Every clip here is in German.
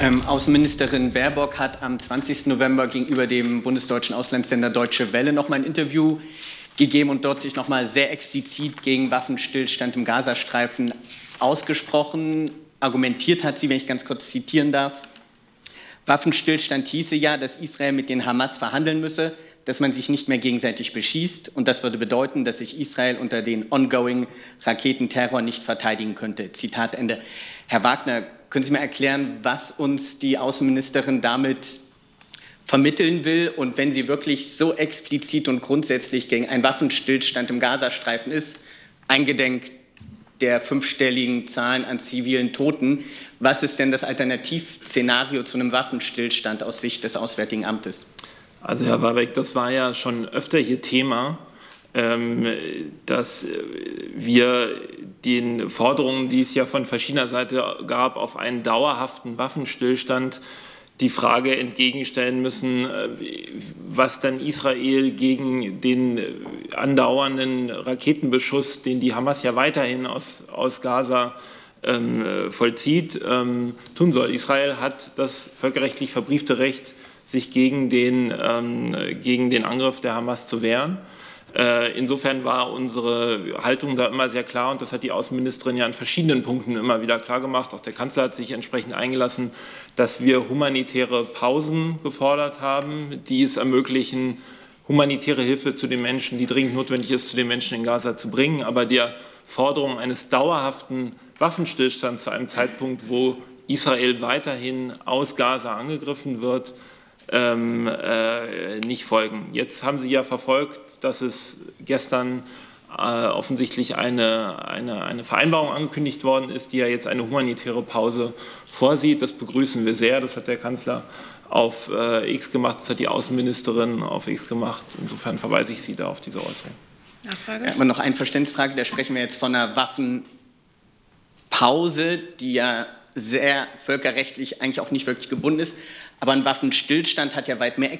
Ähm, Außenministerin Baerbock hat am 20. November gegenüber dem bundesdeutschen Auslandssender Deutsche Welle noch mal ein Interview gegeben und dort sich noch mal sehr explizit gegen Waffenstillstand im Gazastreifen ausgesprochen. Argumentiert hat sie, wenn ich ganz kurz zitieren darf, Waffenstillstand hieße ja, dass Israel mit den Hamas verhandeln müsse, dass man sich nicht mehr gegenseitig beschießt und das würde bedeuten, dass sich Israel unter den ongoing Raketenterror nicht verteidigen könnte. Zitat Ende. Herr Wagner, können Sie mir erklären, was uns die Außenministerin damit vermitteln will und wenn sie wirklich so explizit und grundsätzlich gegen einen Waffenstillstand im Gazastreifen ist, eingedenk der fünfstelligen Zahlen an zivilen Toten, was ist denn das Alternativszenario zu einem Waffenstillstand aus Sicht des Auswärtigen Amtes? Also Herr Warbeck, das war ja schon öfter hier Thema, ähm, dass wir den Forderungen, die es ja von verschiedener Seite gab, auf einen dauerhaften Waffenstillstand die Frage entgegenstellen müssen, äh, was dann Israel gegen den andauernden Raketenbeschuss, den die Hamas ja weiterhin aus, aus Gaza ähm, vollzieht, ähm, tun soll. Israel hat das völkerrechtlich verbriefte Recht, sich gegen den, ähm, gegen den Angriff der Hamas zu wehren. Äh, insofern war unsere Haltung da immer sehr klar und das hat die Außenministerin ja an verschiedenen Punkten immer wieder klar gemacht. Auch der Kanzler hat sich entsprechend eingelassen, dass wir humanitäre Pausen gefordert haben, die es ermöglichen, humanitäre Hilfe zu den Menschen, die dringend notwendig ist, zu den Menschen in Gaza zu bringen. Aber der Forderung eines dauerhaften Waffenstillstands zu einem Zeitpunkt, wo Israel weiterhin aus Gaza angegriffen wird, ähm, äh, nicht folgen. Jetzt haben Sie ja verfolgt, dass es gestern äh, offensichtlich eine, eine, eine Vereinbarung angekündigt worden ist, die ja jetzt eine humanitäre Pause vorsieht. Das begrüßen wir sehr. Das hat der Kanzler auf äh, X gemacht, das hat die Außenministerin auf X gemacht. Insofern verweise ich Sie da auf diese Äußerung. Nachfrage? Ja, aber noch eine Verständnisfrage. Da sprechen wir jetzt von einer Waffenpause, die ja sehr völkerrechtlich eigentlich auch nicht wirklich gebunden ist. Aber ein Waffenstillstand hat ja weit mehr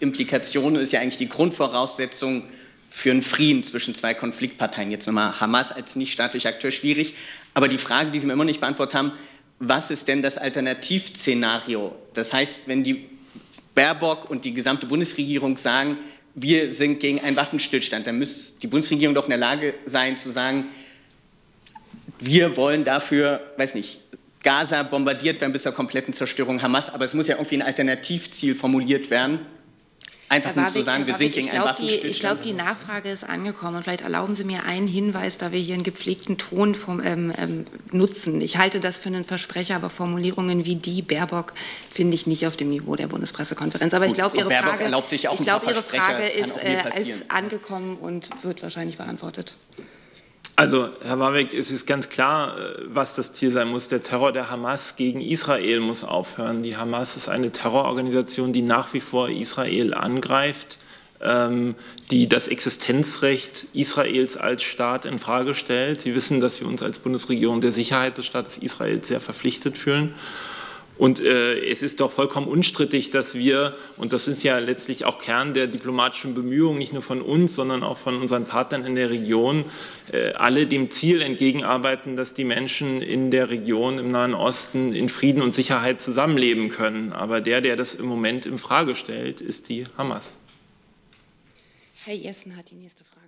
Implikationen und ist ja eigentlich die Grundvoraussetzung für einen Frieden zwischen zwei Konfliktparteien. Jetzt nochmal Hamas als nichtstaatlicher Akteur schwierig. Aber die Frage, die Sie mir immer nicht beantwortet haben, was ist denn das Alternativszenario? Das heißt, wenn die Baerbock und die gesamte Bundesregierung sagen, wir sind gegen einen Waffenstillstand, dann müsste die Bundesregierung doch in der Lage sein zu sagen, wir wollen dafür, weiß nicht, Gaza bombardiert werden bis zur kompletten Zerstörung Hamas. Aber es muss ja irgendwie ein Alternativziel formuliert werden. Einfach nur zu sagen, wir sind gegen einen Waffenstillstand. Ich glaube, die Nachfrage ist angekommen. Und vielleicht erlauben Sie mir einen Hinweis, da wir hier einen gepflegten Ton vom, ähm, ähm, nutzen. Ich halte das für einen Versprecher, aber Formulierungen wie die Baerbock finde ich nicht auf dem Niveau der Bundespressekonferenz. Aber Gut, ich glaube, Ihre, Frage, ich glaub, Ihre Frage ist, äh, ist angekommen und wird wahrscheinlich beantwortet. Also, Herr Warwick, es ist ganz klar, äh, was das Ziel sein muss. Der Terror der Hamas gegen Israel muss aufhören. Die Hamas ist eine Terrororganisation, die nach wie vor Israel angreift, ähm, die das Existenzrecht Israels als Staat in Frage stellt. Sie wissen, dass wir uns als Bundesregierung der Sicherheit des Staates Israel sehr verpflichtet fühlen. Und äh, es ist doch vollkommen unstrittig, dass wir, und das ist ja letztlich auch Kern der diplomatischen Bemühungen, nicht nur von uns, sondern auch von unseren Partnern in der Region, äh, alle dem Ziel entgegenarbeiten, dass die Menschen in der Region im Nahen Osten in Frieden und Sicherheit zusammenleben können. Aber der, der das im Moment in Frage stellt, ist die Hamas. Herr Jessen hat die nächste Frage.